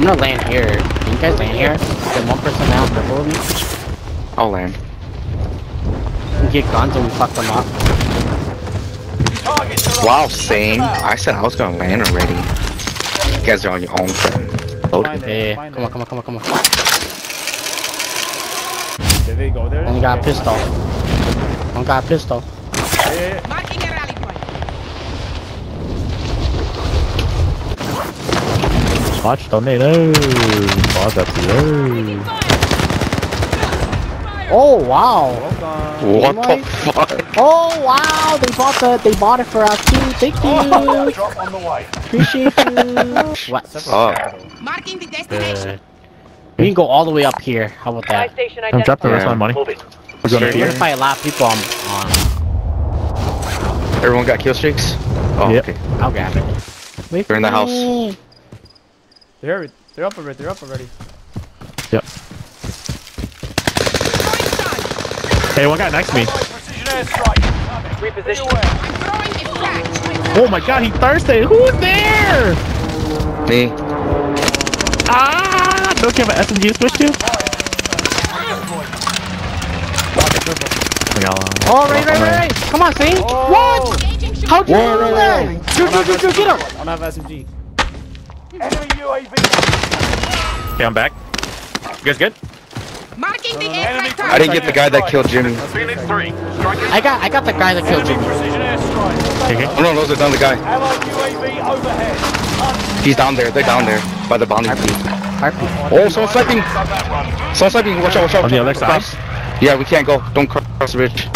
I'm gonna land here. Can you guys land here? Get one person down purple with me. I'll land. We get guns and we fuck them up. Wow, same. I said I was gonna land already. You guys are on your own. Load. Find Yeah, it, yeah. find Come on, come on, come on, come on. Did they go there? Only got a Okay. pistol. One got a pistol. Yeah, yeah, yeah. Marking a rally point. Watch tornado. Pause up here. Oh wow! What the fuck? Oh wow! They bought the they bought it for us too. Thank you. Drop on the way. Appreciate you. what? Oh. Marking the uh, destination. Good. We can go all the way up here. How about that? station I'm dropping the rest of my money. We're going Straight We're here. gonna fight a lot of people on. on Everyone got kill streaks? Oh, Yep. okay. I'll grab it. Wait They're in the for house. Me. They're, they're up already. They're up already. Yep. Hey, one guy next to me. Reposition. I'm throwing a flag. Oh my god, he thirsty. Who's there? Me. Ah! Don't you have an SMG to switch to? Oh right, right, right, right. Come on, Saint. What? Engaging shoot. How'd you Whoa, do whoa, that? whoa. Shoot, shoot, shoot, shoot, get him. I don't have SMG. Enemy UAV. Okay, I'm back. You guys good? Marking the Enemy airstrike I didn't get the guy that killed Jimmy. Phoenix 3. Strike I got, I got the guy that killed Jimmy. Okay, okay. Oh no, those are down the guy. Allied UAV overhead. He's down there. They're down there by the boundary. Heartbeat. Oh, someone's sniping. Done that run. Someone's sniping. Watch out, watch out. On the other side? Yeah, we can't go. Don't cross the bridge.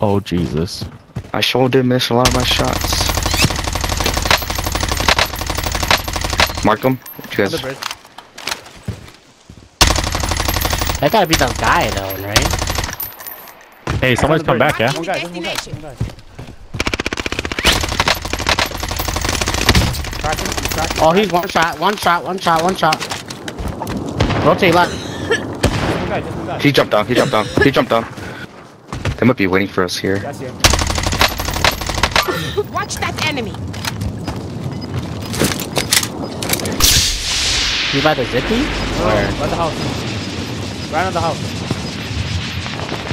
Oh, Jesus. I sure did miss a lot of my shots. Mark them. You On guys. the bridge. That gotta be the guy though, right? Hey, somebody's come back, yeah? One guy, one guy, one guy. Crack him, crack him. Oh, he's one shot, one shot, one shot, one shot. Rotate left. Just one guy, just one guy. He jumped down. He jumped down. He jumped down. They might be waiting for us here. Watch that enemy. You by the zippy? No, Or by the house. Right on the house.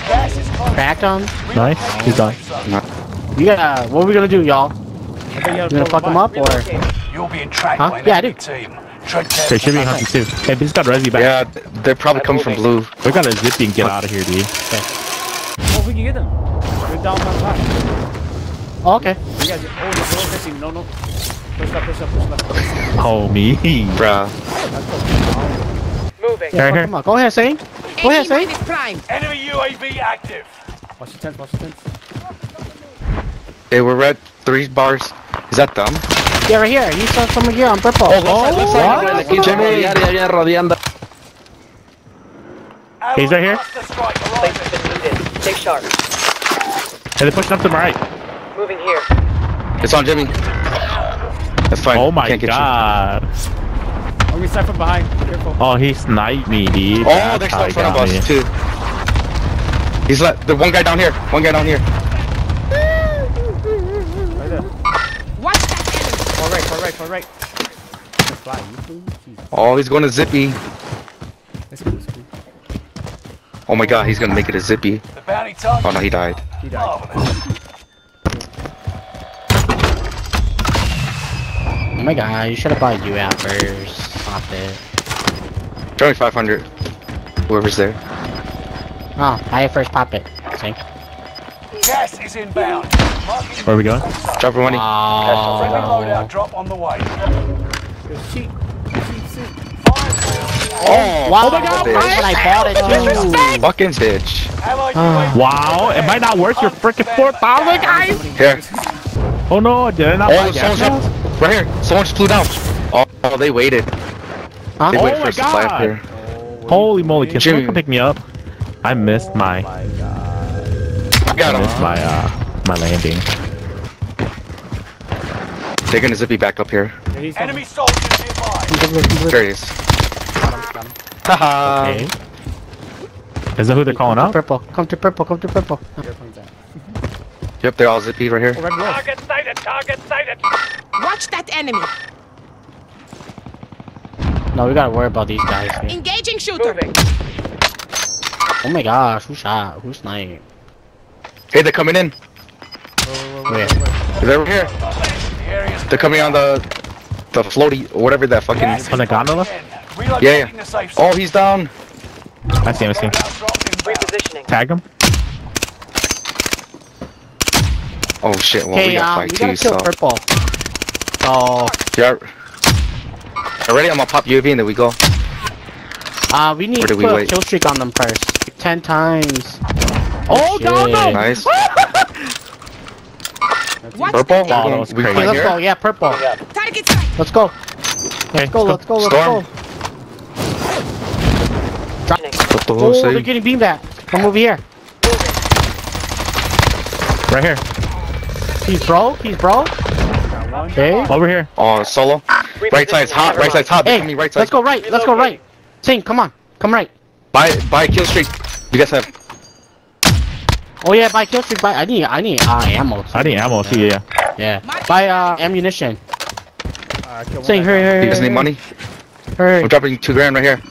Gas is close. cracked him? Nice. He's done. You gotta. What are we gonna do, y'all? You You gonna fuck him up or? You're being tracked Huh? Yeah, I do. team. Tread They should be hunting too. Hey, he's got Resi back. Yeah, they're probably coming from blue. We gotta zippy and get out of here, dude. Oh, we can get them. We're down on top. Oh, okay. You guys, oh, the door fishing. No, no. Push left, push left, push left. Oh, me. Bruh. Moving. Yeah, Right here. him up. Go ahead, Saint. Go ahead, Saint. minus prime. Enemy UAV active. Watch the tent, watch the tent. Hey, we're red. Three bars. Is that them? Yeah, right here. You saw someone here on purple. Oh, left side, left side. what? Jimmy. He's right here. Cluster strike arriving. Stay sharp. Hey, they're pushing up to my right. Moving here. It's on Jimmy. That's fine. Oh my Can't god. I'm gonna start from behind. Careful. Oh, he sniped me, dude. Oh, That's they're still in front of got me. us too. He's let the one guy down here. One guy down here. Right there. Watch that enemy. Far right, far right, far right. Just fly, you fool. Jesus. Oh, he's going to Zippy. Let's go, let's go. Oh my god, he's gonna make it a Zippy. The bounty. Oh no, he died. He died. Oh, Oh my god, you should have bought you out first. Stop it. Show me 500. Whoever's there. Oh, I first pop it. Saint. Gas is inbound. Marking Where are we going? Drop your money. friendly Oh. loadout drop on the way. Yo, cheat. Cheat, cheat. Oh, Wow, my god, but I bought it too. Fucking bitch. Allied Ah. Wow, it might not worth your freaking 4,000, guys. Here. Oh no, did I not Oh, buy gas someone's mask? up. Right here. Someone just flew down. Oh, oh they waited. Huh? They Oh waited for my us up God. here. Holy moly, can someone Jimmy. come pick me up? I missed my, My god. I got I him. missed my, uh, my landing. They're gonna Zippy back up here. Yeah, Enemy soldiers nearby. There he is. Got him, got. Haha. Okay. Is that who they're calling out? Purple. Come to purple. Come to purple. Yep, they're all Zippy right Oh, here. red rose. Target sighted. Target sighted. Watch that enemy. No, we gotta worry about these guys. Here. Engaging shooter. Oh my gosh, who shot? Who sniped? Hey, they're coming in. Where? They're over here. They're coming on the the floaty or whatever that fucking. gas On the gondola? Yeah, yeah. the. Oh, he's down. I see him, I see him. Loadout. Tag him. Oh shit. Well, we Okay, got um, fight we too. gotta kill So purple. So, yeah. Already, I'm gonna pop UAV and then we go. uh, we need to we put a kill streak on them first. Ten times. Oh, no, no! shit. Nice. Purple. Oh, we crazy. Okay, let's go. Yeah, purple. Target sight. Let's go. Let's go. Let's go. Let's Storm. go. What the Oh, they're getting beamed at. Come over here. Right here. He's broke. He's broke. Got. Okay. Over here. Oh, solo. Right side's hot. Right side's hot. Hey, coming right side. let's go right. Let's go right. Sing, come on. Come right. Buy, buy kill streak. You guys have. Oh yeah, buy kill streak. Buy. I need. I need uh, ammo. Too. I need ammo too, yeah. Yeah. Buy uh ammunition. Alright, kill one Sing, guy. hurry, hurry, You guys need money? Hurry. I'm dropping two grand right here.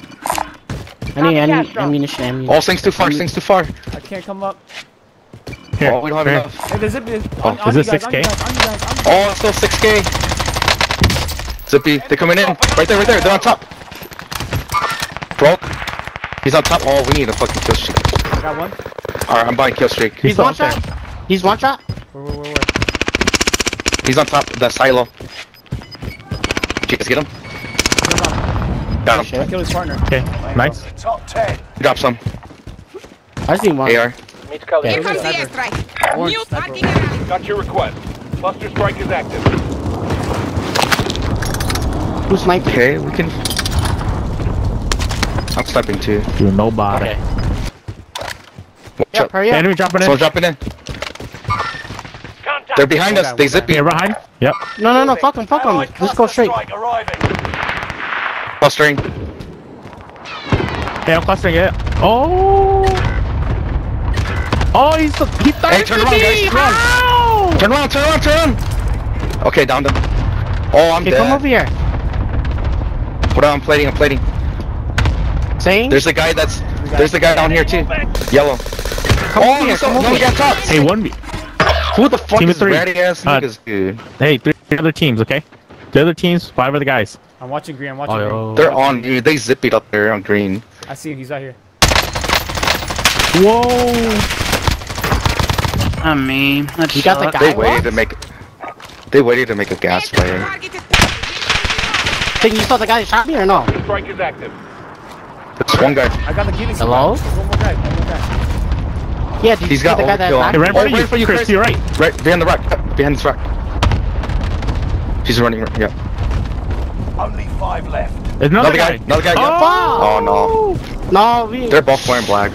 I need, I need ammunition. ammunition. Oh, things too far. Things too far. I can't come up. Here. Oh, we don't have here. enough. Hey, the zip is. Oh, on, on is you it guys, 6K? Oh, it's still 6k. Zippy, they're coming in. Right there, right there. They're on top. Broke. He's on top. Oh, we need a fucking kill streak. I got one. Alright, I'm buying kill streak. He's still one up there. shot. He's one shot. Where, where, where, where? He's on top of the silo. Did you guys get him? Got him. Shit. Kill his partner. Okay, nice. Top 10. Drop some. I see one. AR. Yeah. Here comes the Sniper. airstrike. Orange Mute sniper. marking area. Got your request. Cluster strike is active. Who's sniping? Okay, we can. I'm sniping too. Do nobody. Okay. Watch Yeah, out. hurry up. Enemy dropping in. Someone's dropping in. Contact. They're behind us. They okay. zipping. Here behind. Yep. No, no, no. Fuck him. Fuck him. Allied Let's go straight. Strike arriving. Clustering. Hey, I'm clustering it. Oh. Oh, he's he's Hey, turn around, guys. Turn around. Turn around, turn around. Okay, down them. Oh, I'm Okay, dead. come over here. Hold on, I'm plating, I'm plating. Saying. There's a guy that's. There's a guy down here too. Yellow. Come oh, here. he's Come so, over no, here. he got top. Hey, one. be- Who the fuck Team of is three. ratty ass Uh, niggas, dude? Hey, three other teams, okay? The other teams, five other guys. I'm watching green. I'm watching Oh, green. They're on, dude. They zippied up there on green. I see him. He's out here. Whoa! I mean, that's You got the guy. They waited what? to make. They waited to make a gas Airstrike play. Think you saw the guy that shot me or no? Strike is active. There's one guy. I got the Guinness. Hello? There's one more guy. One more guy. Yeah, did you He's see got the guy that overkill on shot Hey, me? right Oh, right you, in you, Chris, Chris. to your right. Right behind the rock. Behind this rock. She's running. right- Yeah. Only five left. There's another, Another guy. Another guy. Oh, yeah. Oh, no. No, we. They're both wearing black.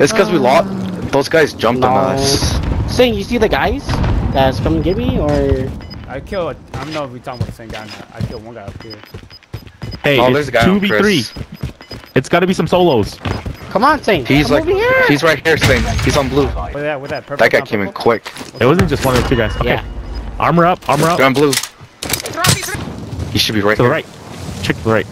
It's because we um, lost. Those guys jumped No. on us. Saying you see the guys that's coming get me or? I killed. I don't know if we talking about the same guy. or. I killed one guy up here. Hey, Oh, it's there's a guy 2v3. Chris. It's gotta be some solos. Come on, Saint. He's Come like, over here. he's right here, saying he's on blue. With that, with that purple. That guy not came in quick. It wasn't just one of the two guys. Okay. Yeah. Armor up, armor up. They're on blue. He should be right To the right. Check to the right.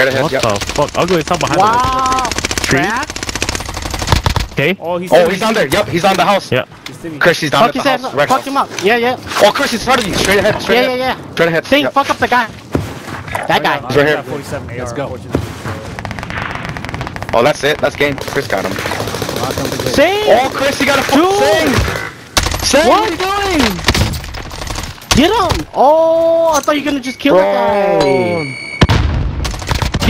Straight ahead. What Yep. the fuck? I'll go inside behind Wow. the tree. Okay. Oh, he's. Oh, he's on there. Yep, he's on the house. Yeah. He's Chris, he's down Fuck at the house. up. Fuck house. him up. Yeah, yeah. Oh, Chris, he's in front of you. Straight ahead. Straight Yeah, ahead. yeah, yeah. Straight ahead. Saying Yep. fuck up the guy. That guy. I right here. 47 AR, Let's go. Oh, that's it. That's game. Chris got him. Saying. Oh, Chris, he got a full Dude. sing. Sing. What are you doing? Get him! Oh, I thought you were gonna just kill the guy.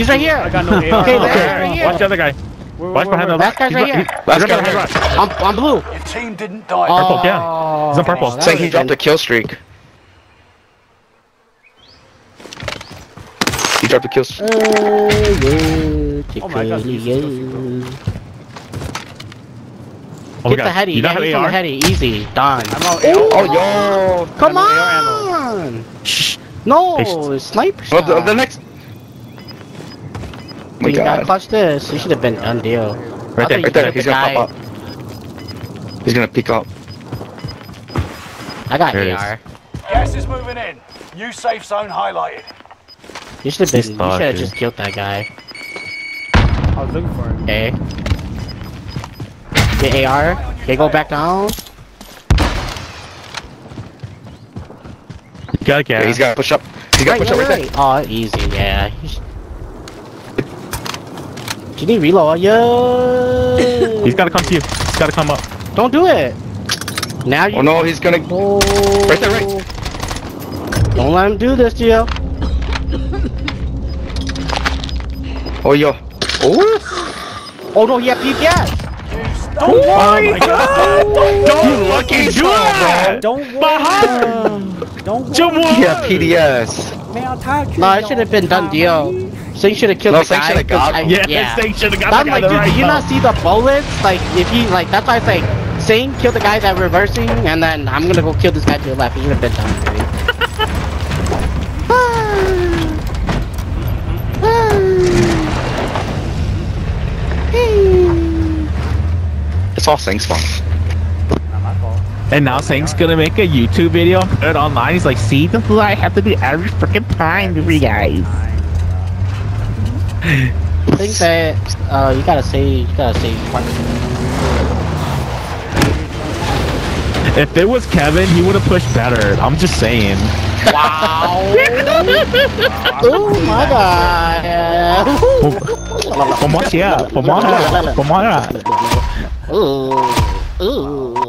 Bro. He's right here. I got no AR. Okay, no there. AR. right here. Watch the other guy. Where, Watch where, behind where, the That guy's right he's- here. he's- Last he's guy right behind right rock. I'm, I'm blue. Your team didn't die. Purple, Oh, yeah. He's on purple. that Saying he dropped a kill streak. He dropped a kill streak. Uh, yeah, Oh my gosh, yeah, he's yeah. Oh my Get the heady. You Yeah, he's have on the heady. Easy. Done. I'm out. Oh, yo. Come I have no AR on! No, Patience. sniper Well, the, the next. Oh my you gotta God. clutch this. You should have been done deal. Right there. Right there. He's gonna pop up. He's gonna peek up. I got There AR. Gas is moving in. New safe zone highlighted. You should have been. He's You should have just killed that guy. I was looking for him. Okay. The AR. Okay, go back down. Gotta Yeah, get he's got to push up. He's got to Right, push up right, right there. Oh, easy. Yeah. He's- You need reload. Yeah. He's gotta come to you. He's gotta come up. Don't do it. Now you. Oh no, he's gonna. Oh. Right there, right. Don't let him do this to you. Oh yo. Oh. Oh no, he had PPS. Oh Don't worry, Oh my God. Don't fucking do that! Don't worry. Behind! Don't worry. Jump! Yeah, PDS. Man, I'm tired of Nah, it killing should have been done all deal. The time, So you should have killed No, the so you guy. shoulda got 'cause I- Yeah, yeah. they should have got I'm the guy like, the dude, right do you not see the bullets? Like, if he, like, that's why I say, saying kill the guy that reversing, and then I'm gonna go kill this guy to the left. He should have been done already. It's all Sing's fault. Not my fault. And now Sank's gonna make a YouTube video, put it online. He's like, see, this is what I have to do every freaking time for you guys. I think that, uh, you gotta say, you gotta say, If it was Kevin, he would have pushed better. I'm just saying. wow. oh my god. Vamos allá, vamos allá, vamos allá. Ooh. Ooh.